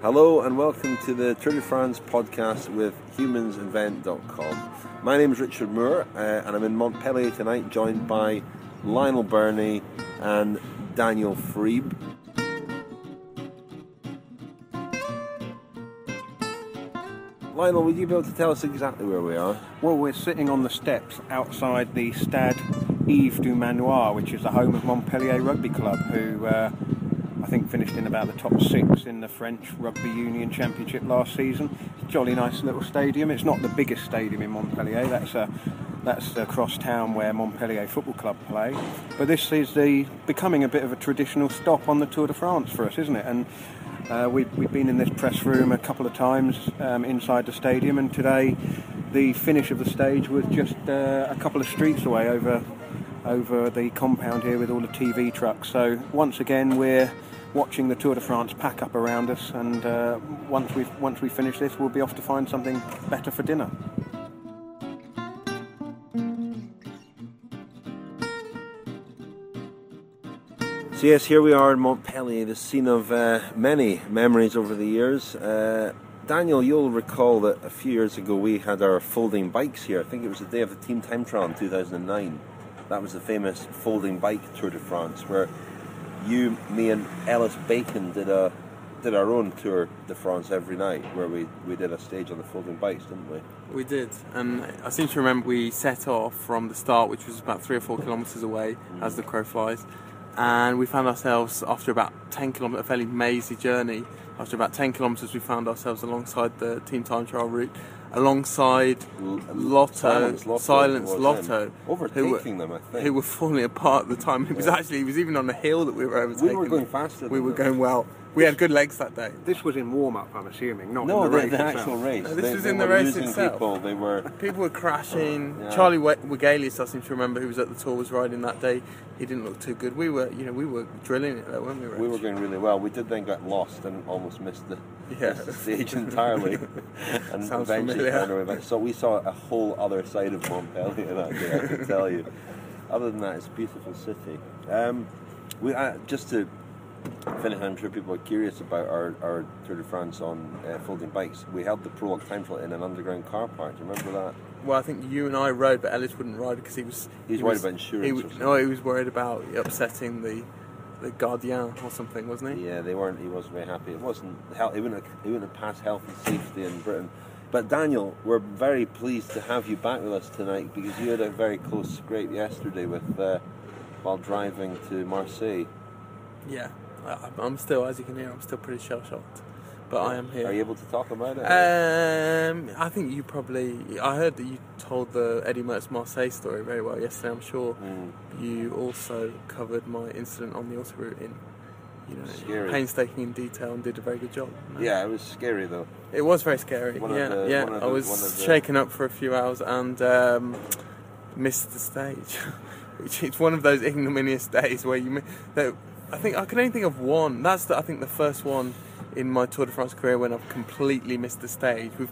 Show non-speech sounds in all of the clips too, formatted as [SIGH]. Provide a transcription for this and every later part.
Hello and welcome to the Tour de France podcast with humansinvent.com. My name is Richard Moore uh, and I'm in Montpellier tonight joined by Lionel Birnie and Daniel Friebe. Lionel, would you be able to tell us exactly where we are? Well, we're sitting on the steps outside the Stade Yves du Manoir, which is the home of Montpellier Rugby Club, who uh, I think finished in about the top six in the French Rugby Union Championship last season. Jolly nice little stadium. It's not the biggest stadium in Montpellier. That's a that's across town where Montpellier Football Club play. But this is the becoming a bit of a traditional stop on the Tour de France for us, isn't it? And uh, we've, we've been in this press room a couple of times um, inside the stadium, and today the finish of the stage was just uh, a couple of streets away over over the compound here with all the TV trucks. So once again, we're watching the Tour de France pack up around us, and uh, once we once we finish this, we'll be off to find something better for dinner. So yes, here we are in Montpellier, the scene of uh, many memories over the years. Uh, Daniel, you'll recall that a few years ago we had our folding bikes here. I think it was the day of the Team Time Trial in 2009. That was the famous folding bike Tour de France, where you, me, and Ellis Bacon did a did our own Tour de France every night, where we, we did a stage on the folding bikes, didn't we? We did, and I seem to remember we set off from the start, which was about three or four kilometres away, mm. as the crow flies, and we found ourselves after about ten kilometres, a fairly mazy journey. After about ten kilometres, we found ourselves alongside the team time trial route, alongside Lotto, Silence Lotto, Silence Lotto, them. overtaking were, them. I think who were falling apart at the time. It was Yeah. actually it was even on a hill that we were overtaking. we were going them. faster. We were them. going well. We had good legs that day. This was in warm up, I'm assuming, not No, in the the, race the itself. actual race. No, this they, was they in the were race losing itself. People. They were. People were crashing. Yeah. Charlie We- I seem to remember, who was at the tour, was riding that day. He didn't look too good. We were, you know, we were drilling it though, weren't we? Rich? We were going really well. We did then get lost and almost missed the, [LAUGHS] Yeah. the stage entirely, [LAUGHS] and Sounds eventually found our way back. So we saw a whole other side of Montpellier that day. I can [LAUGHS] tell you. Other than that, it's a beautiful city. Um, we uh, just to finish. I'm sure people are curious about our, our Tour de France on uh, folding bikes. We held the prologue time trial in an underground car park. Do you remember that? Well, I think you and I rode, but Ellis wouldn't ride because he was. He was worried about insurance He, no, he was worried about upsetting the the Gardien or something, wasn't he? Yeah, they weren't. He wasn't very happy. It wasn't. He wouldn't. Have, he wouldn't have passed health and safety in Britain. But Daniel, we're very pleased to have you back with us tonight because you had a very close scrape yesterday with uh, while driving to Marseille. Yeah. I'm still, as you can hear, I'm still pretty shell shocked, but I am here. Are you able to talk about it? Um, I think you probably. I heard that you told the Eddy Merckx Marseille story very well yesterday. I'm sure Mm. you also covered my incident on the autoroute in, you know, Scary. painstaking in detail and did a very good job. No. Yeah, it was scary though. It was very scary. One yeah, the- yeah. I the- was the- shaken up for a few hours and um, missed the stage, [LAUGHS] which is one of those ignominious [LAUGHS] days where you. That I think I can only think of one. That's the, I think the first one in my Tour de France career when I've completely missed the stage. We've,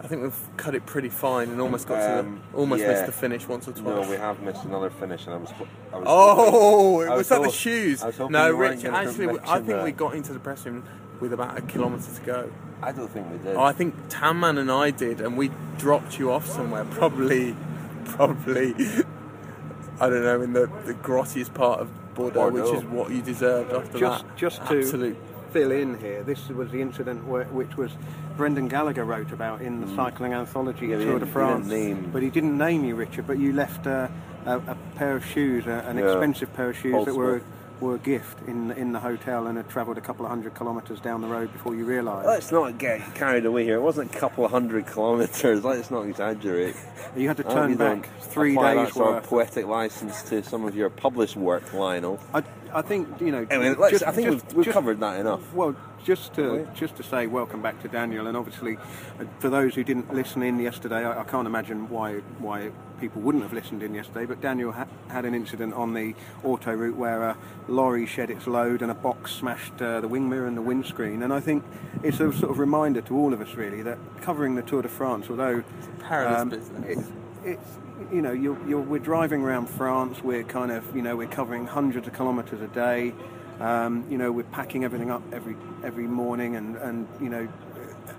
I think we've cut it pretty fine and almost got Um, to the, almost yeah. missed the finish once or twice. No, we have missed another finish, and I was. I was Oh, I was, that the shoes? No, Rich. Actually, I think we got into the press room with about a kilometre to go. I don't think we did. Oh, I think Tamman and I did, and we dropped you off somewhere. Probably, probably. [LAUGHS] I don't know in the, the grottiest part of Bordeaux, Bordeaux. which is what you deserved after Just, that. just to absolute. Fill in here, this was the incident where, which was Brendan Gallagher wrote about in the cycling anthology Mm. Yeah, Tour de he France. name- But he didn't name you, Richard. But you left uh, a, a pair of shoes, uh, an Yeah. expensive pair of shoes Paul that were Smith. Were a gift in in the hotel and had travelled a couple of hundred kilometres down the road before you realised. Let's not get carried away here. It wasn't a couple of hundred kilometres. [LAUGHS] Let's not exaggerate. You had to turn back three apply days that sort of poetic license to some of your published work, Lionel. I, I think you know. Anyway, let's, just- I think just- we've, we've just- covered that enough. Well, just to just to say welcome back to Daniel, and obviously uh, for those who didn't listen in yesterday, I, I can't imagine why why people wouldn't have listened in yesterday. But Daniel ha- had an incident on the auto route where a lorry shed its load and a box smashed uh, the wing mirror and the windscreen, and I think it's a sort of reminder to all of us really that covering the Tour de France, although Perilous um, business. It's, it's you know you're, you're, we're driving around France. We're kind of you know we're covering hundreds of kilometres a day. Um, you know, we're packing everything up every every morning, and and you know,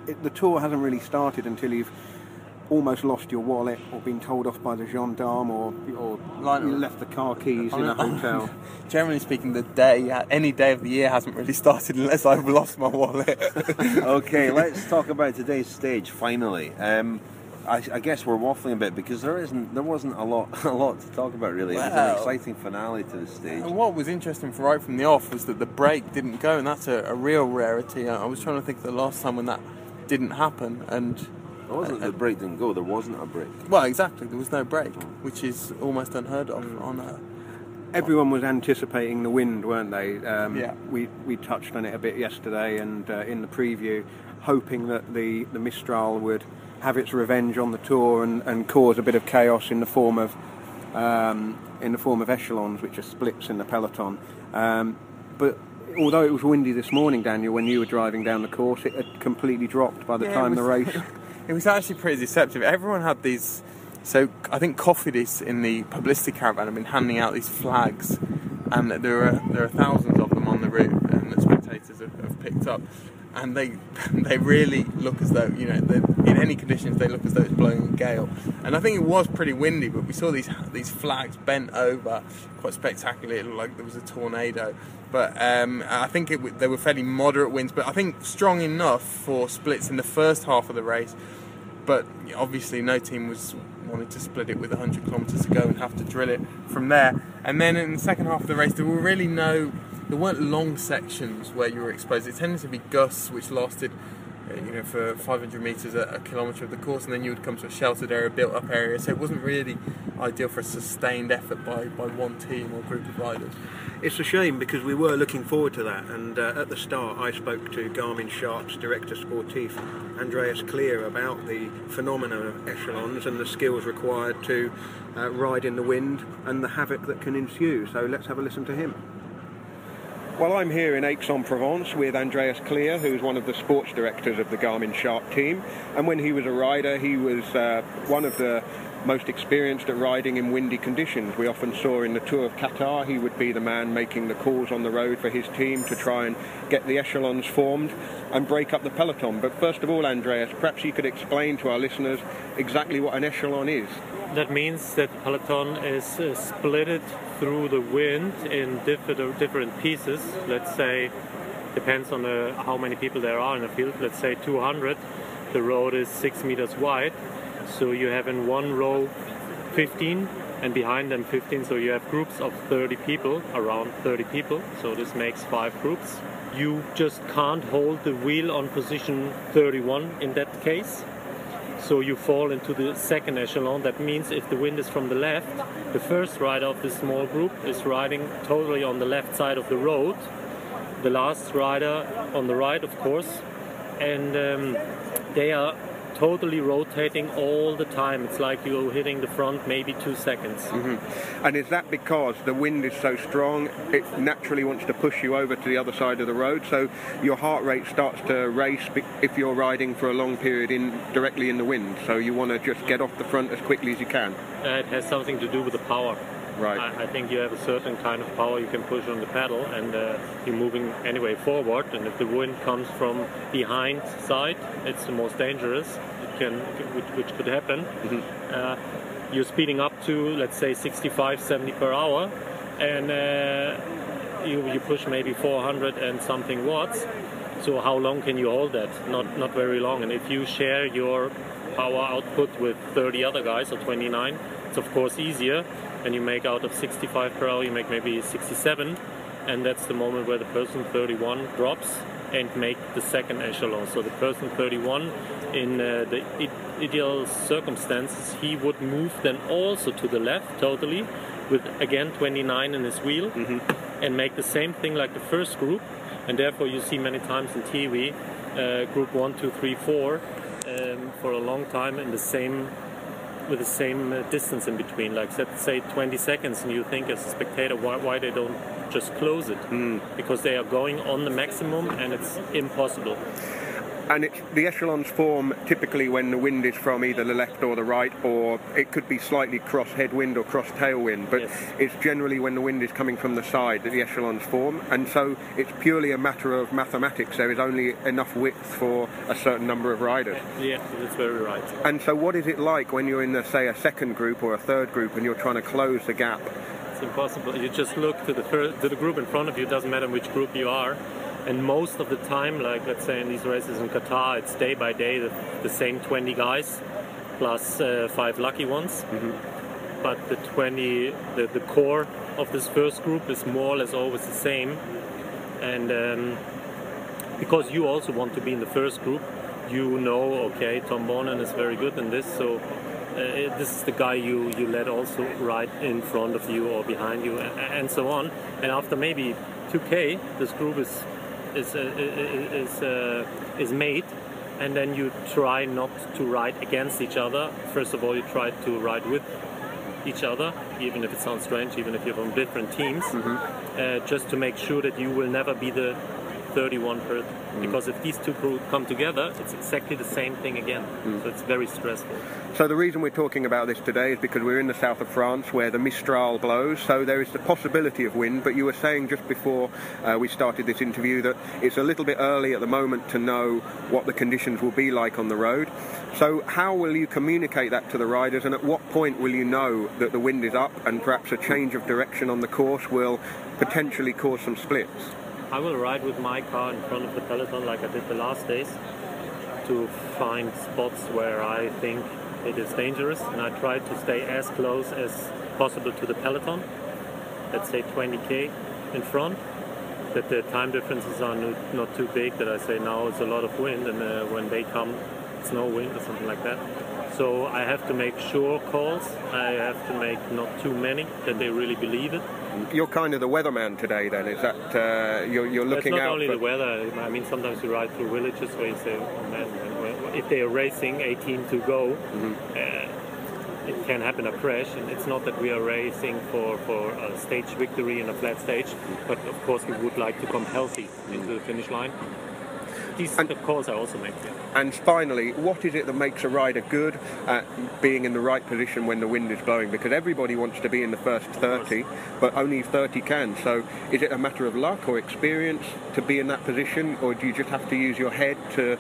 it, the tour hasn't really started until you've almost lost your wallet or been told off by the gendarme or or Like- you left the car keys in a hotel. [LAUGHS] Generally speaking, the day, any day of the year hasn't really started unless I've lost my wallet. [LAUGHS] okay, let's talk about today's stage. Finally, um, I, I guess we're waffling a bit because there isn't, there wasn't a lot, [LAUGHS] a lot to talk about really. It was an exciting finale to the stage. And what was interesting from right from the off was that the break didn't go, and that's a, a real rarity. I was trying to think the last time when that didn't happen, and wasn't that the break didn't go. There wasn't a break. well, exactly, there was no break, which is almost unheard of on a. Everyone was anticipating the wind, weren't they? Um, Yeah. We we touched on it a bit yesterday and uh, in the preview, hoping that the the Mistral would have its revenge on the tour and, and cause a bit of chaos in the form of um, in the form of echelons, which are splits in the peloton. Um, but although it was windy this morning, Daniel, when you were driving down the course, it had completely dropped by the Yeah, it time the race. [LAUGHS] It was actually pretty deceptive. Everyone had these. So I think Cofidis in the publicity caravan have been handing out these flags, and there are there are thousands of them on the route, and the spectators have, have picked up, and they [LAUGHS] they really look as though you know in any conditions they look as though it's blowing a gale, and I think it was pretty windy, but we saw these these flags bent over quite spectacularly. It looked like there was a tornado. But um, I think it, they were fairly moderate winds, but I think strong enough for splits in the first half of the race but obviously no team was wanted to split it with 100 kilometres to go and have to drill it from there. And then in the second half of the race, there were really no, there weren't long sections where you were exposed. It tended to be gusts which lasted, uh, you know, for 500 metres a, a kilometre of the course, and then you would come to a sheltered area, built up area. So it wasn't really ideal for a sustained effort by, by one team or group of riders. It's a shame because we were looking forward to that, and uh, at the start I spoke to Garmin Sharp's director sportif, Andreas Klier, about the phenomenon of echelons and the skills required to uh, ride in the wind and the havoc that can ensue. So let's have a listen to him. Well, I'm here in Aix-en-Provence with Andreas Klier, who's one of the sports directors of the Garmin Sharp team. And when he was a rider, he was uh, one of the most experienced at riding in windy conditions. We often saw in the Tour of Qatar, he would be the man making the calls on the road for his team to try and get the echelons formed and break up the peloton. But first of all, Andreas, perhaps you could explain to our listeners exactly what an echelon is. That means that the peloton is uh, splitted through the wind in different different pieces. Let's say, depends on the, how many people there are in the field. Let's say 200. The road is six meters wide, so you have in one row 15, and behind them 15. So you have groups of 30 people, around 30 people. So this makes five groups. You just can't hold the wheel on position 31 in that case. So you fall into the second echelon. That means if the wind is from the left, the first rider of this small group is riding totally on the left side of the road. The last rider on the right, of course, and um, they are totally rotating all the time. It's like you're hitting the front maybe two seconds. And is that because the wind is so strong, it naturally wants to push you over to the other side of the road? So your heart rate starts to race if you're riding for a long period in directly in the wind. So you want to just get off the front as quickly as you can. Uh, it has something to do with the power. Right. I, I think you have a certain kind of power you can push on the pedal, and uh, you're moving anyway forward. And if the wind comes from behind side, it's the most dangerous. It can, which, which could happen. Uh, you're speeding up to let's say 65, 70 per hour, and uh, you you push maybe 400 and something watts. So how long can you hold that? Not not very long. And if you share your power output with 30 other guys or 29, it's of course easier. And you make out of 65 per hour, you make maybe 67, and that's the moment where the person 31 drops and make the second echelon. So the person 31, in uh, the I- ideal circumstances, he would move then also to the left totally, with again 29 in his wheel, and make the same thing like the first group. And therefore, you see many times in TV, uh, group one, two, three, four, um, for a long time in the same with the same uh, distance in between, like let's say 20 seconds, and you think as a spectator why, why they don't just close it because they are going on the maximum and it's impossible. And it's the echelons form typically when the wind is from either the left or the right, or it could be slightly cross headwind or cross tailwind, but Yes. it's generally when the wind is coming from the side that the echelons form. And so it's purely a matter of mathematics. There is only enough width for a certain number of riders. Yeah, that's very right. And so, what is it like when you're in, the, say, a second group or a third group and you're trying to close the gap? It's impossible. You just look to the to the group in front of you. It doesn't matter which group you are. And most of the time, like let's say in these races in Qatar, it's day by day the, the same 20 guys plus uh, five lucky ones. But the 20, the, the core of this first group is more or less always the same. And um, because you also want to be in the first group, you know, okay, Tom Boonen is very good in this, so uh, this is the guy you, you let also ride in front of you or behind you, and, and so on. And after maybe 2k, this group is is uh, is uh, is made, and then you try not to ride against each other. First of all, you try to ride with each other, even if it sounds strange, even if you're from different teams, uh, just to make sure that you will never be the 31 person. Because if these two come together, it's exactly the same thing again. So it's very stressful. So the reason we're talking about this today is because we're in the south of France where the Mistral blows, so there is the possibility of wind. But you were saying just before uh, we started this interview that it's a little bit early at the moment to know what the conditions will be like on the road. So how will you communicate that to the riders, and at what point will you know that the wind is up and perhaps a change of direction on the course will potentially cause some splits? I will ride with my car in front of the peloton like I did the last days to find spots where I think it is dangerous, and I try to stay as close as possible to the peloton. Let's say 20k in front. That the time differences are not, too big. That I say now it's a lot of wind, and uh, when they come, it's no wind or something like that. So I have to make sure calls. I have to make not too many that they really believe it. You're kind of the weatherman today, then. Is that uh, you're, you're It's looking not out? only for- the weather. I mean, sometimes you ride through villages where you say, "Oh man, when- when- if they are racing 18 to go, Mm-hmm. uh, it can happen a crash." And it's not that we are racing for for a stage victory in a flat stage, but of course we would like to come healthy into the finish line. These And- calls I also make. Yeah. And finally, what is it that makes a rider good at being in the right position when the wind is blowing? Because everybody wants to be in the first 30, but only 30 can. So is it a matter of luck or experience to be in that position, or do you just have to use your head to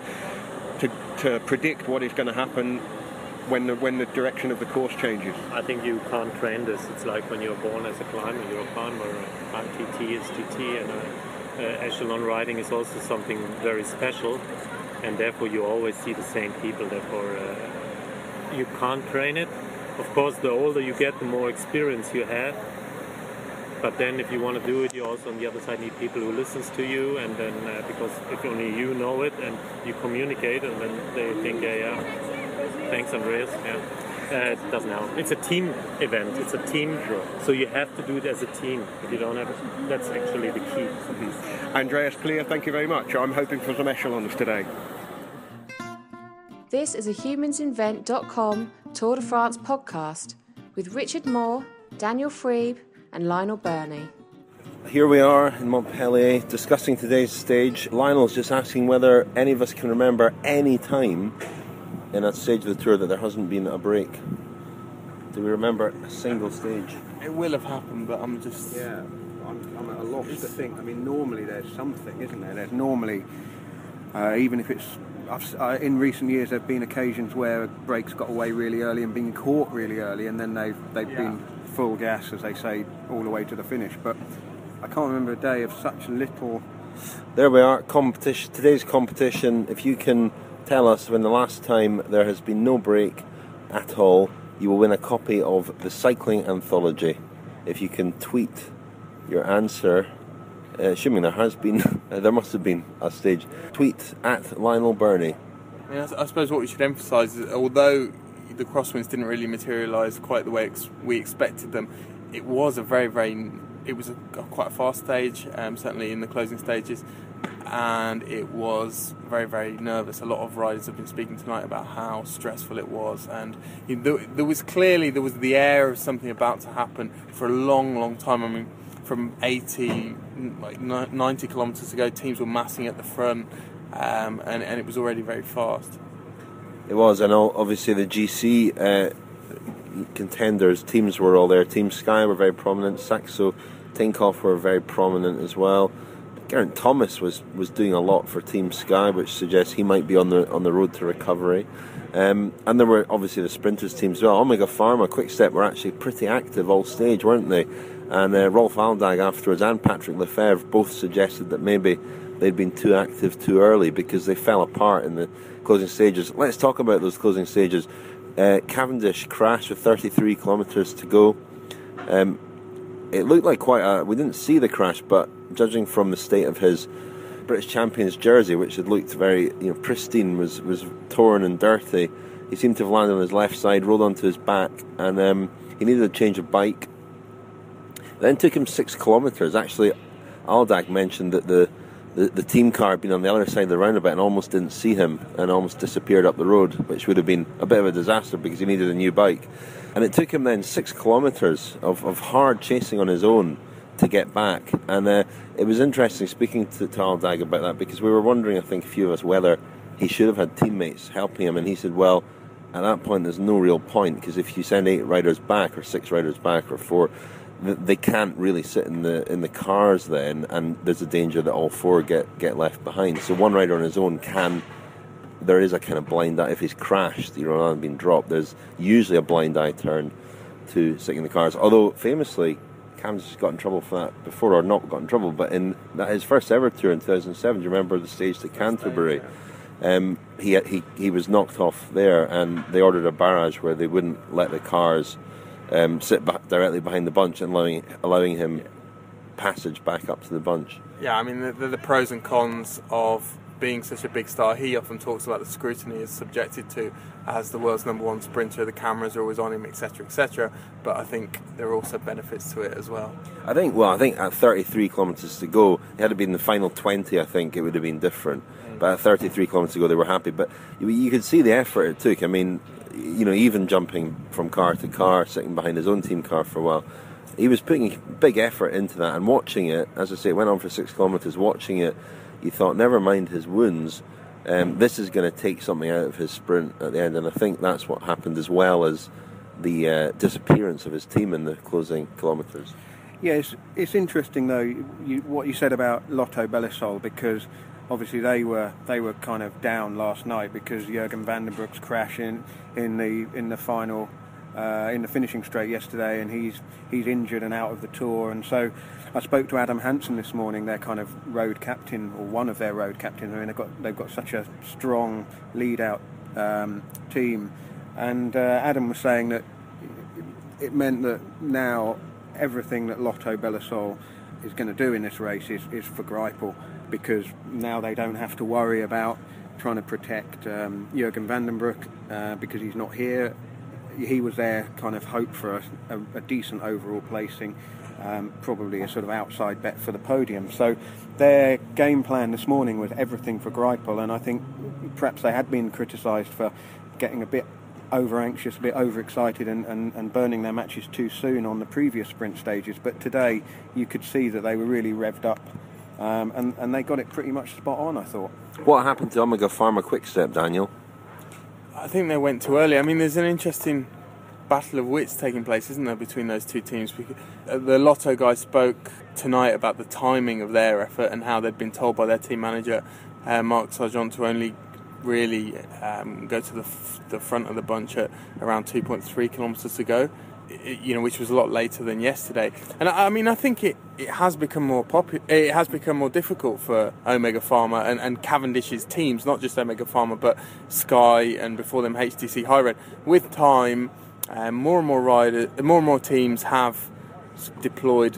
to, to predict what is going to happen when the when the direction of the course changes? I think you can't train this. It's like when you're born as a climber, you're a climber. Uh, TT is TT, and uh, echelon riding is also something very special, and therefore you always see the same people. Therefore, uh, you can't train it. Of course, the older you get, the more experience you have. But then, if you want to do it, you also on the other side need people who listens to you, and then uh, because if only you know it and you communicate, and then they think, yeah, yeah, thanks, Andreas. Yeah. Uh, it doesn't help. It's a team event. It's a team draw. So you have to do it as a team. If you don't have it, that's actually the key. Andreas Klier, thank you very much. I'm hoping for some echelons today. This is a humansinvent.com Tour de France podcast with Richard Moore, Daniel Friebe, and Lionel Birnie. Here we are in Montpellier discussing today's stage. Lionel's just asking whether any of us can remember any time in that stage of the tour that there hasn't been a break. Do we remember a single stage? It will have happened, but I'm just. Yeah, I'm, I'm at a loss to think. I mean, normally there's something, isn't there? There's normally, uh, even if it's. I've, s- uh, in recent years, there have been occasions where breaks got away really early and been caught really early, and then they've they've been full gas, as they say, all the way to the finish. But I can't remember a day of such little. There we are. Competition. Today's competition. If you can tell us when the last time there has been no break at all, you will win a copy of the Cycling Anthology. If you can tweet your answer, uh, assuming there has been, [LAUGHS] there must have been a stage. Tweet at Lionel Birnie. I, mean, I I suppose what we should emphasise is, although the crosswinds didn't really materialise quite the way ex- we expected them, it was a very, very, it was a, quite a fast stage, um, certainly in the closing stages, and it was very, very nervous. A lot of riders have been speaking tonight about how stressful it was, and you know, there, there was clearly there was the air of something about to happen for a long, long time. I mean, from 80, like 90 kilometres ago, teams were massing at the front um, and, and it was already very fast. It was, and obviously the GC uh, contenders teams were all there. Team Sky were very prominent. Saxo, Tinkoff were very prominent as well. Geraint Thomas was, was doing a lot for Team Sky, which suggests he might be on the on the road to recovery. Um, and there were obviously the sprinters teams as well. Omega Pharma, Quick Step were actually pretty active all stage, weren't they? And uh, Rolf Aldag afterwards and Patrick Lefevere both suggested that maybe they'd been too active too early because they fell apart in the closing stages. Let's talk about those closing stages. Uh, Cavendish crashed with 33 kilometres to go. Um, it looked like quite a. We didn't see the crash, but judging from the state of his British champions jersey, which had looked very you know pristine, was was torn and dirty. He seemed to have landed on his left side, rolled onto his back, and um, he needed a change of bike. Then took him six kilometres. Actually, Aldag mentioned that the, the, the team car had been on the other side of the roundabout and almost didn't see him and almost disappeared up the road, which would have been a bit of a disaster because he needed a new bike. And it took him then six kilometres of, of hard chasing on his own to get back. And uh, it was interesting speaking to, to Aldag about that because we were wondering, I think, a few of us, whether he should have had teammates helping him. And he said, well, at that point, there's no real point because if you send eight riders back, or six riders back, or four, they can't really sit in the in the cars then, and there's a danger that all four get get left behind. So one rider on his own can. There is a kind of blind eye if he's crashed, you know, rather been dropped. There's usually a blind eye turn to sitting in the cars. Although famously, Cav's got in trouble for that before, or not got in trouble, but in that his first ever tour in 2007, do you remember the stage to Canterbury? Um, he, he he was knocked off there, and they ordered a barrage where they wouldn't let the cars um, sit directly behind the bunch and allowing allowing him passage back up to the bunch. Yeah, I mean the, the, the pros and cons of being such a big star. He often talks about the scrutiny he's subjected to as the world's number one sprinter. The cameras are always on him, etc., etc. But I think there are also benefits to it as well. I think. Well, I think at 33 kilometres to go, it had to been the final 20. I think it would have been different. Mm. But at 33 kilometres to go, they were happy. But you, you could see the effort it took. I mean, you know, even jumping from car to car, sitting behind his own team car for a while, he was putting big effort into that and watching it. As I say, it went on for six kilometres. Watching it, you thought, never mind his wounds. Um, this is going to take something out of his sprint at the end, and I think that's what happened as well as the uh, disappearance of his team in the closing kilometres. Yeah, it's, it's interesting though you, what you said about Lotto Belisol because obviously they were they were kind of down last night because Jurgen van den crash in, in the in the final uh, in the finishing straight yesterday, and he's he's injured and out of the tour. And so I spoke to Adam Hansen this morning, their kind of road captain or one of their road captains. I mean, they've got they've got such a strong lead out um, team, and uh, Adam was saying that it meant that now everything that Lotto Belisol is going to do in this race is, is for Greipel because now they don't have to worry about trying to protect um, Jurgen van den Broeck uh, because he's not here. He was there, kind of hope for a, a, a decent overall placing, um, probably a sort of outside bet for the podium. So their game plan this morning was everything for Greipel, and I think perhaps they had been criticised for getting a bit over anxious, a bit overexcited, and, and, and burning their matches too soon on the previous sprint stages. But today, you could see that they were really revved up um, and, and they got it pretty much spot on, I thought. What happened to Omega Pharma Quickstep, Daniel? I think they went too early. I mean, there's an interesting battle of wits taking place, isn't there, between those two teams? Uh, the Lotto guys spoke tonight about the timing of their effort and how they'd been told by their team manager, uh, Marc Sargeant, to only really um, go to the, f- the front of the bunch at around 2.3 kilometres to go you know, which was a lot later than yesterday. And I, I mean, I think it, it has become more popular. It has become more difficult for Omega Pharma and, and Cavendish's teams, not just Omega Pharma, but Sky and before them HTC Highroad. With time, um, more and more riders, more and more teams have deployed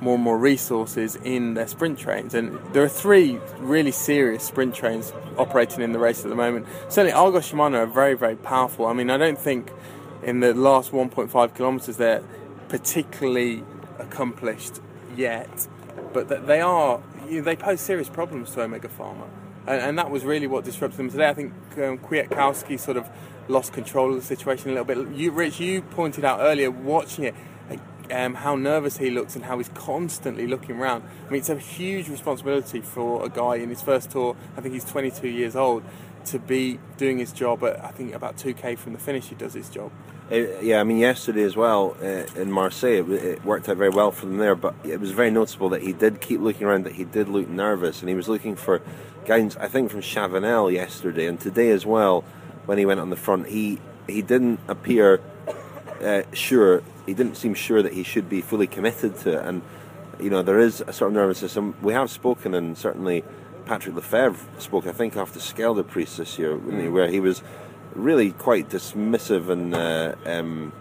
more and more resources in their sprint trains. And there are three really serious sprint trains operating in the race at the moment. Certainly, Argos Shimano are very, very powerful. I mean, I don't think in the last 1.5 kilometres they're particularly accomplished yet, but they are you know, they pose serious problems to Omega Pharma, and, and, that was really what disrupted them today. I think um, Kwiatkowski sort of lost control of the situation a little bit. You, Rich, you pointed out earlier watching it. Um, how nervous he looks and how he's constantly looking around. I mean, it's a huge responsibility for a guy in his first tour. I think he's 22 years old to be doing his job at I think about 2k from the finish. He does his job. Uh, yeah, I mean, yesterday as well uh, in Marseille, it, it, worked out very well for them there. But it was very noticeable that he did keep looking around, that he did look nervous, and he was looking for guidance. I think from Chavanel yesterday and today as well. When he went on the front, he he didn't appear uh, sure. He didn't seem sure that he should be fully committed to it, and you know there is a sort of nervousness. And we have spoken, and certainly Patrick Lefevere spoke, I think, after Scheldeprijs this year, he, where he was really quite dismissive and uh, um,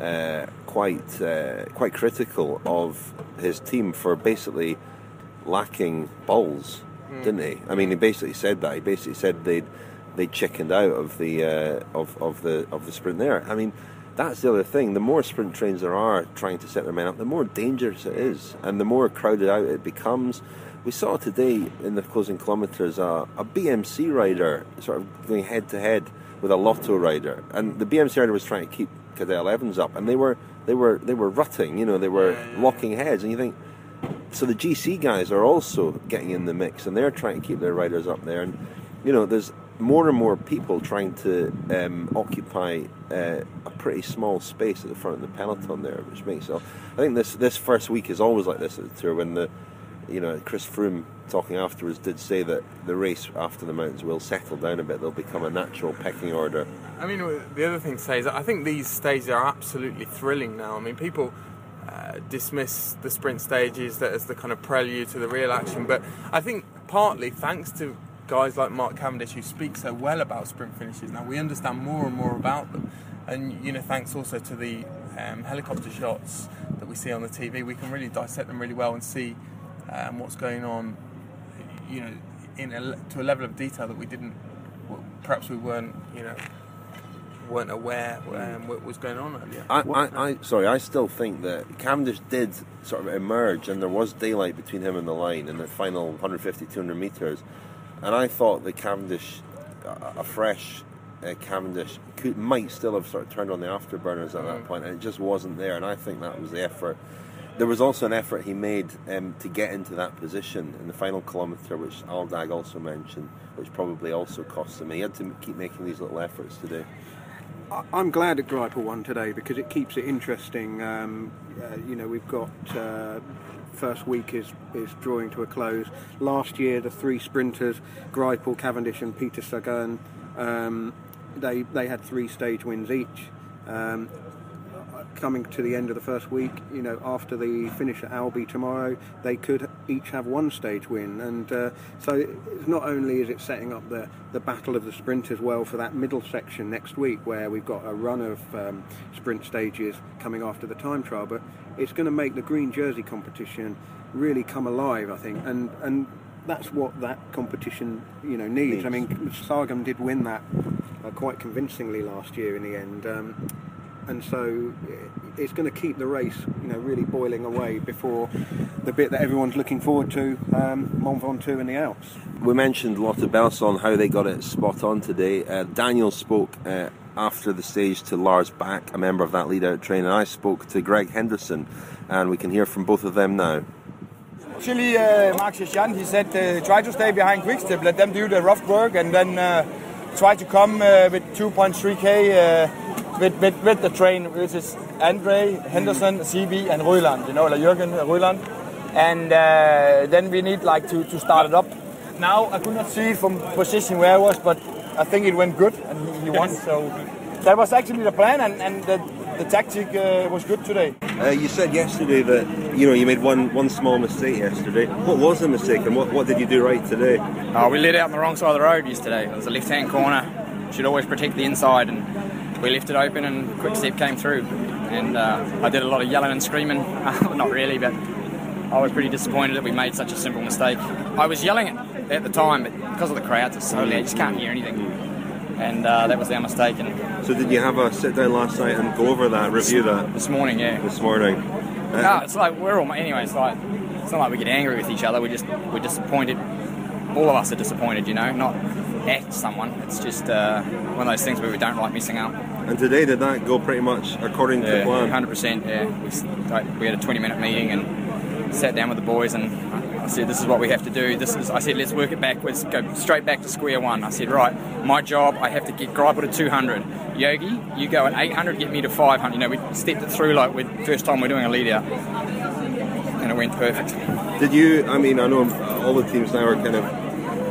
uh, quite uh, quite critical of his team for basically lacking balls, mm. didn't he? I mean, he basically said that. He basically said they'd they chickened out of the uh, of of the of the sprint there. I mean. That's the other thing. The more sprint trains there are trying to set their men up, the more dangerous it is, and the more crowded out it becomes. We saw today in the closing kilometres uh, a BMC rider sort of going head to head with a Lotto rider, and the BMC rider was trying to keep Cadel Evans up, and they were they were they were rutting, you know, they were locking heads, and you think. So the GC guys are also getting in the mix, and they're trying to keep their riders up there. And you know, there's more and more people trying to um, occupy uh, a pretty small space at the front of the peloton there, which makes it. I think this this first week is always like this at the tour when the you know, Chris Froome talking afterwards did say that the race after the mountains will settle down a bit. They'll become a natural pecking order. I mean, the other thing to say is I think these stages are absolutely thrilling now. I mean, people uh, dismiss the sprint stages as the kind of prelude to the real action, but I think partly thanks to guys like Mark Cavendish who speak so well about sprint finishes. Now we understand more and more about them, and you know, thanks also to the um, helicopter shots that we see on the TV, we can really dissect them really well and see um, what's going on, you know, in a, to a level of detail that we didn't, perhaps we weren't, you know, weren't aware um, what was going on earlier. I, I, I, sorry, I still think that Cavendish did sort of emerge, and there was daylight between him and the line in the final 150, 200 meters, and I thought the Cavendish, a fresh uh, Cavendish, could, might still have sort of turned on the afterburners at mm. that point, and it just wasn't there, and I think that was the effort there was also an effort he made um, to get into that position in the final kilometre, which Aldag also mentioned, which probably also cost him. He had to keep making these little efforts today. I'm glad that Greipel won today because it keeps it interesting. Um, uh, you know, we've got uh, first week is is drawing to a close. Last year, the three sprinters, Greipel, Cavendish, and Peter Sagan, um, they they had three stage wins each. Um, coming to the end of the first week, you know, after the finish at Albi tomorrow, they could each have one stage win. And uh, so not only is it setting up the, the battle of the sprint as well for that middle section next week, where we've got a run of um, sprint stages coming after the time trial, but it's going to make the green jersey competition really come alive, I think. And, and that's what that competition, you know, needs. needs. I mean, Sagan did win that uh, quite convincingly last year in the end. Um, and so it's going to keep the race, you know, really boiling away before the bit that everyone's looking forward to, um, Mont Ventoux and the Alps. We mentioned Lotto Belisol, how they got it spot on today. Uh, Daniel spoke uh, after the stage to Lars Bak, a member of that lead out train, and I spoke to Greg Henderson, and we can hear from both of them now. Actually, uh, Marc Sergeant, he said, uh, try to stay behind Quickstep, let them do the rough work, and then uh, try to come uh, with 2.3k with, with, with the train, which is Andre, Henderson, CB, and Røland, you know, like Jürgen Røland. And uh, then we need like to, to start it up. Now I could not see from position where I was, but I think it went good and he, he won. so that was actually the plan, and, and the, the tactic uh, was good today. Uh, you said yesterday that you know you made one one small mistake yesterday. What was the mistake, and what, what did you do right today? Oh, we lit out on the wrong side of the road yesterday. It was a left-hand corner. Should always protect the inside, and we left it open and quick step came through. And uh, I did a lot of yelling and screaming. [LAUGHS] Not really, but I was pretty disappointed that we made such a simple mistake. I was yelling at the time, but because of the crowds, it's so loud, you just can't hear anything. And uh, that was our mistake. And so, did you have a sit down last night and go over that, review that? This morning, yeah. This morning. Uh, no, it's like we're all anyway. It's like it's not like we get angry with each other. We just we're disappointed. All of us are disappointed, you know, not at someone. It's just uh, one of those things where we don't like missing out. And today, did that go pretty much according yeah, to plan? 100%, yeah. We, we had a 20 minute meeting and sat down with the boys and I said, this is what we have to do. This is, I said, let's work it backwards, go straight back to square one. I said, right, my job, I have to get Greipel to 200. Yogi, you go at 800, get me to 500. You know, we stepped it through like with first time we're doing a lead out, and it went perfect. Did you? I mean, I know all the teams now are kind of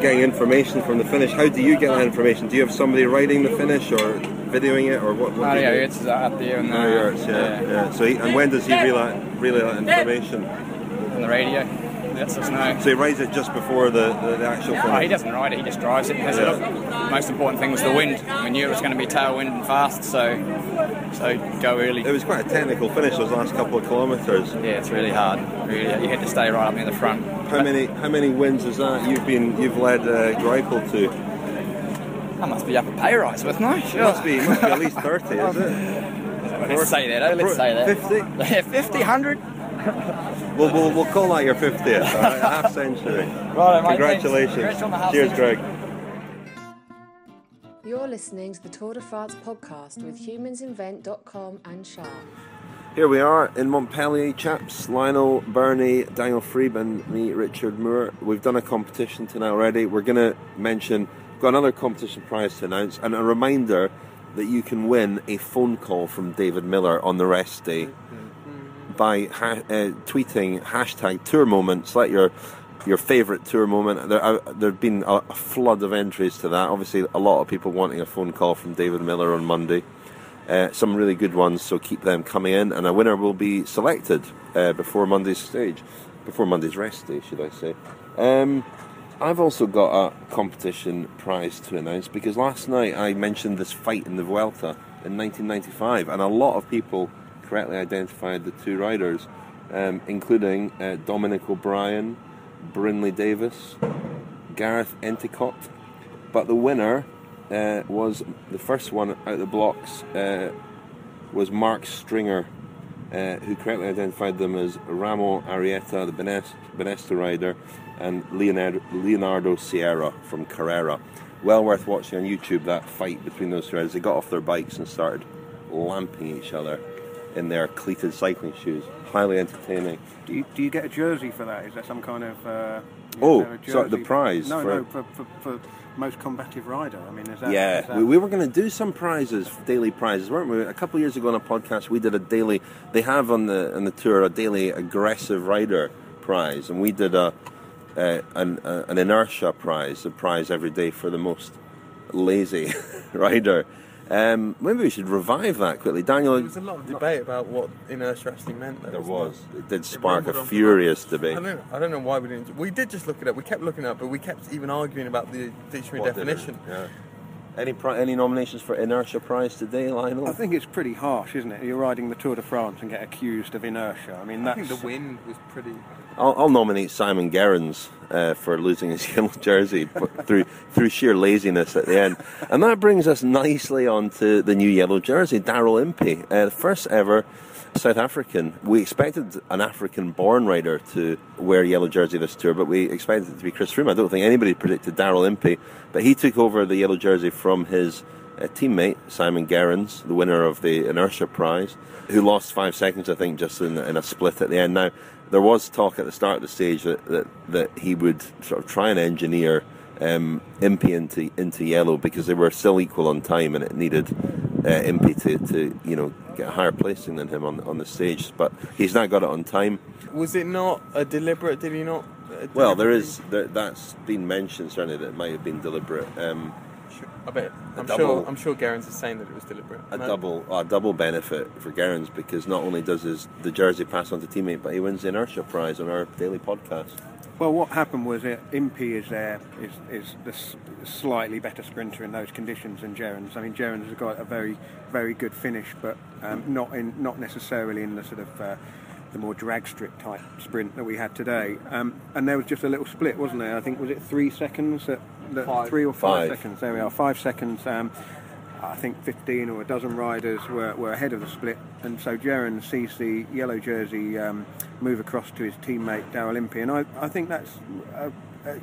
getting information from the finish. How do you get that information? Do you have somebody writing the finish or videoing it, or what? what ah, do you Mario do? Aerts is up there and ah, Mario yeah, yeah. So, he, and when does he relay, relay that information? on the radio. Lets us know. So he writes it just before the, the, the actual Oh, he doesn't ride it, he just drives it. Has Yeah. it. The most important thing was the wind. We knew it was going to be tailwind and fast, so so go early. It was quite a technical finish those last couple of kilometres. Yeah, it's really hard. Really, you had to stay right up near the front. How many how many wins is that you've been you've led uh, Greipel to? I must be up a pay rise with no. It must be must be at least thirty, is it? Let's say that. Oh, let's say that. 50? [LAUGHS] Yeah, 50, 100. [LAUGHS] We'll, we'll, we'll call that your 50th, [LAUGHS] all right? half century. Right, mate, Congratulations. Congrats on the half Cheers, century. Greg. You're listening to the Tour de France podcast with humansinvent.com and Sharp. Here we are in Montpellier, chaps. Lionel, Birnie, Daniel Friebe, and me, Richard Moore. We've done a competition tonight already. We're going to mention, we've got another competition prize to announce, and a reminder that you can win a phone call from David Millar on the rest day by ha- uh, tweeting hashtag tour moment. Select your your favourite tour moment. There uh, there have been a, a flood of entries to that. Obviously, a lot of people wanting a phone call from David Millar on Monday. Uh, some really good ones, so keep them coming in, and a winner will be selected uh, before Monday's stage, before Monday's rest day, should I say? Um, I've also got a competition prize to announce because last night I mentioned this fight in the Vuelta in 1995, and a lot of people correctly identified the two riders, um, including uh, Dominic O'Brien, Brinley Davis, Gareth Enticott. But the winner uh, was the first one out of the blocks uh, was Mark Stringer, uh, who correctly identified them as Ramo Arrieta, the Benest- Banesto rider, and Leonardo, Leonardo Sierra from Carrera. Well worth watching on YouTube that fight between those two riders. They got off their bikes and started lamping each other in their cleated cycling shoes. Highly entertaining. Do you, do you get a jersey for that? Is there some kind of uh, Oh, sorry, the prize No, for- no, for, for, for most combative rider. I mean, is that? Yeah, that- we, we were going to do some prizes, daily prizes, weren't we? A couple of years ago on a podcast, we did a daily. They have on the on the tour a daily aggressive rider prize, and we did a, uh, an, uh, an inertia prize, a prize every day for the most lazy [LAUGHS] rider. Um, maybe we should revive that quickly, Daniel. There was a lot of debate about what inertia actually meant. Though, There there? It did spark a on for furious I debate. don't, I don't know why we didn't. We did just look it up. We kept looking it up, but we kept even arguing about the dictionary What definition. Yeah. Any pri- any nominations for inertia prize today, Lionel? I think it's pretty harsh, isn't it? You're riding the Tour de France and get accused of inertia. I mean, I think the wind was pretty. I'll, I'll nominate Simon Gerrans uh, for losing his [LAUGHS] yellow jersey but through through sheer laziness at the end, and that brings us nicely on to the new yellow jersey, Daryl Impey, uh, the first ever South African. We expected an African-born rider to wear yellow jersey this tour, but we expected it to be Chris Froome. I don't think anybody predicted Daryl Impey, but he took over the yellow jersey from his uh, teammate Simon Gerrans, the winner of the Inertia Prize, who lost five seconds, I think, just in, in a split at the end. Now, there was talk at the start of the stage that, that, that he would sort of try and engineer um, Impey into, into yellow because they were still equal on time and it needed uh, Impey to, to you know get a higher placing than him on, on the stage. But he's now got it on time. Was it not a deliberate? Did he not? Well, there is there, that's been mentioned certainly that it might have been deliberate. Um, I bet. a I'm double- sure. I'm sure Gerrans is saying that it was deliberate. a No? double a double benefit for Gerrans because not only does his the jersey pass on to teammate, but he wins the inertia prize on our daily podcast. Well, what happened was it, Impey is there is is the slightly better sprinter in those conditions than Gerrans. I mean, Gerrans has got a very very good finish, but um, not in not necessarily in the sort of uh, the more drag strip type sprint that we had today. Um, and there was just a little split, wasn't there? I think was it three seconds, that, that Five. three or five, Five. seconds. There we are, five seconds. Um, I think 15 or a dozen riders were, were ahead of the split, and so Gerrans sees the yellow jersey um, move across to his teammate Daryl Impey, and I, I think that's. Uh, uh,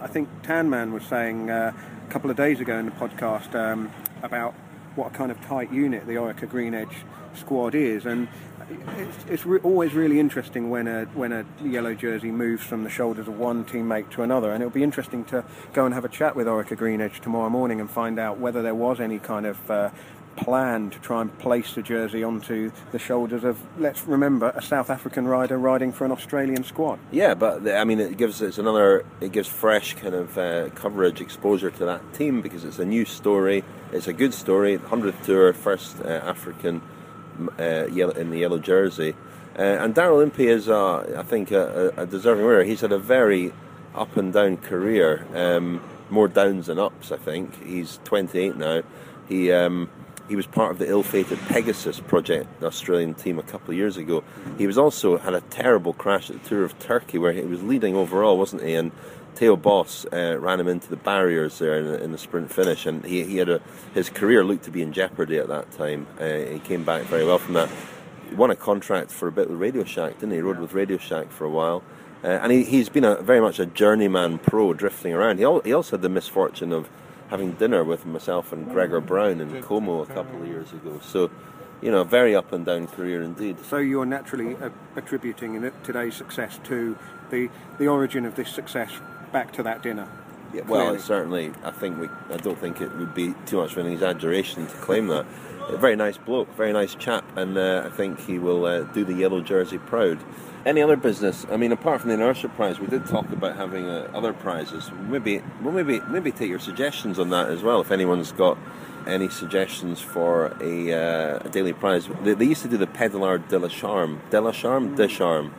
I think Tanman was saying uh, a couple of days ago in the podcast um, about what kind of tight unit the Orica Green Edge squad is, and it's, it's re- always really interesting when a when a yellow jersey moves from the shoulders of one teammate to another, and it'll be interesting to go and have a chat with Orica Greenedge tomorrow morning and find out whether there was any kind of uh, plan to try and place the jersey onto the shoulders of, let's remember, a South African rider riding for an Australian squad. Yeah, but I mean, it gives it's another it gives fresh kind of uh, coverage exposure to that team because it's a new story. It's a good story. Hundredth tour, first uh, African uh, in the yellow jersey, uh, and Daryl Impey is, uh, I think, a, a a deserving winner. He's had a very up and down career, um, more downs than ups. I think he's 28 now. He um, he was part of the ill-fated Pegasus project, the Australian team, a couple of years ago. He was also had a terrible crash at the Tour of Turkey, where he was leading overall, wasn't he? And Theo Bos uh, ran him into the barriers there in the, in the sprint finish, and he, he had a his career looked to be in jeopardy at that time. Uh, he came back very well from that. He won a contract for a bit with Radio Shack, didn't he? He rode with Radio Shack for a while. Uh, and he, he's been a very much a journeyman pro drifting around. He, al- he also had the misfortune of having dinner with myself and Gregor Brown in Como a couple of years ago. So, you know, a very up and down career indeed. So you're naturally attributing today's success to the the origin of this success back to that dinner. Yeah, well, it's certainly, I think we, I don't think it would be too much of an exaggeration to claim that. A very nice bloke, very nice chap, and uh, I think he will uh, do the yellow jersey proud. Any other business? I mean, apart from the Inertia Prize, we did talk about having uh, other prizes. Maybe, well, maybe, maybe take your suggestions on that as well. If anyone's got any suggestions for a, uh, a daily prize, they, they used to do the Pédaleur de la Charme, de la Charme, de Charme,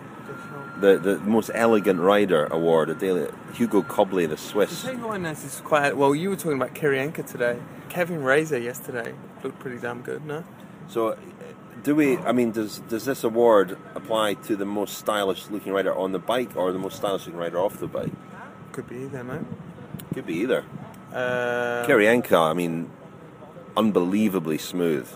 the the most elegant rider award, a daily Hugo Koblet, the Swiss. The thing I noticed is quite well. You were talking about Kirienka today. Kevin Reza yesterday looked pretty damn good. No, So, do we? I mean, does does this award apply to the most stylish looking rider on the bike or the most stylish looking rider off the bike? could be either. No, Could be either. uh, Kirienka, I mean, unbelievably smooth.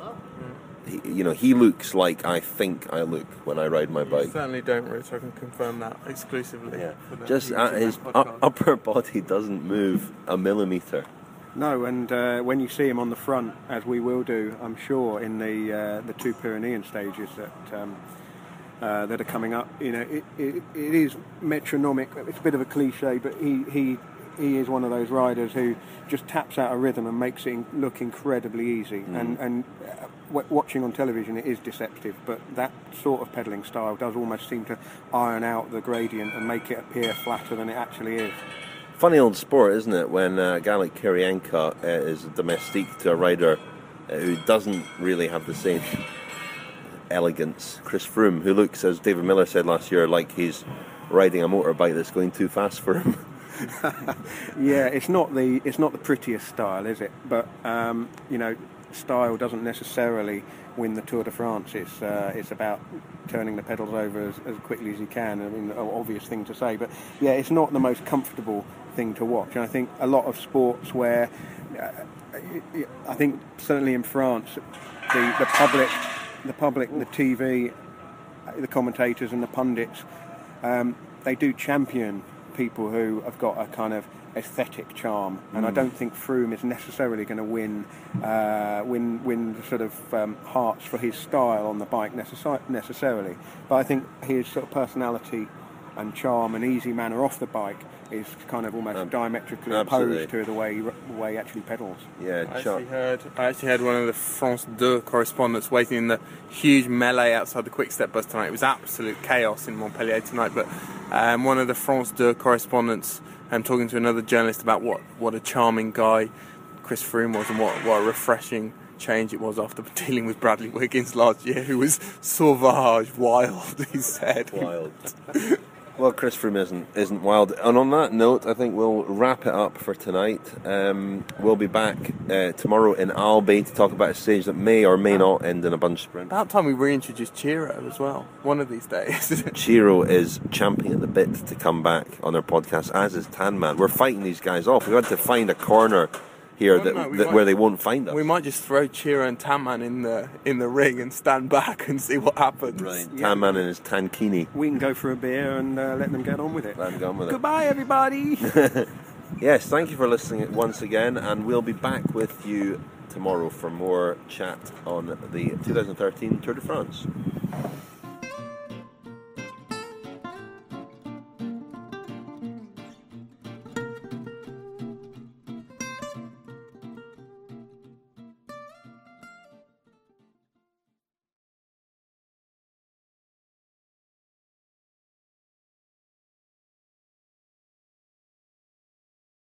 He, you know, he looks like I think I look when I ride my I bike. certainly don't, Rich. I can confirm that exclusively. Yeah. for the Just uh, his podcast. upper body doesn't move a millimeter. No, and uh, when you see him on the front, as we will do, I'm sure, in the uh, the two Pyrenean stages that um, uh, that are coming up, you know, it, it, it is metronomic. It's a bit of a cliche, but he, he he is one of those riders who just taps out a rhythm and makes it look incredibly easy. And and uh, w- watching on television, it is deceptive, but that sort of pedaling style does almost seem to iron out the gradient and make it appear flatter than it actually is. Funny old sport, isn't it? When uh, a guy like Kirienka uh, is a domestique to a rider uh, who doesn't really have the same elegance. Chris Froome, who looks, as David Millar said last year, like he's riding a motorbike that's going too fast for him. [LAUGHS] [LAUGHS] Yeah, it's not the it's not the prettiest style, is it? But um, you know, style doesn't necessarily win the Tour de France. It's uh, it's about turning the pedals over as, as quickly as you can. I mean, an obvious thing to say, but yeah, it's not the most comfortable thing to watch. And I think a lot of sports where uh, I think certainly in France, the the public, the public, the TV, the commentators and the pundits um, they do champion people who have got a kind of aesthetic charm, and I don't think Froome is necessarily going to win, uh, win, win the sort of um, hearts for his style on the bike necessi- necessarily. But I think his sort of personality and charm and easy manner off the bike is kind of almost Um, diametrically absolutely. opposed to the way he, the way he actually pedals. Yeah, I actually heard. I actually heard one of the France 2 correspondents waiting in the huge melee outside the Quick Step bus tonight. It was absolute chaos in Montpellier tonight. But um, one of the France 2 correspondents, um, talking to another journalist about what, what a charming guy Chris Froome was and what, what a refreshing change it was after [LAUGHS] dealing with Bradley Wiggins last year, who was sauvage, wild. [LAUGHS] He said. wild. [LAUGHS] well, Chris Froome isn't isn't wild. And on that note, I think we'll wrap it up for tonight. Um, we'll be back uh, tomorrow in Albi to talk about a stage that may or may not end in a bunch sprint. About time we reintroduced Chiro as well. One of these days. [LAUGHS] Chiro is champing at the bit to come back on our podcast, as is Tan Man. We're fighting these guys off. We had to find a corner here that, no, we that might- where they won't find us. We might just throw Chiro and Tanman in the in the ring and stand back and see what happens. Brilliant. Yeah. Tanman and his tankini. We can go for a beer and uh, let them get on with it. Let 'em get on with it. Goodbye, everybody. [LAUGHS] [LAUGHS] Yes, thank you for listening once again, and we'll be back with you tomorrow for more chat on the 2013 Tour de France. Bye.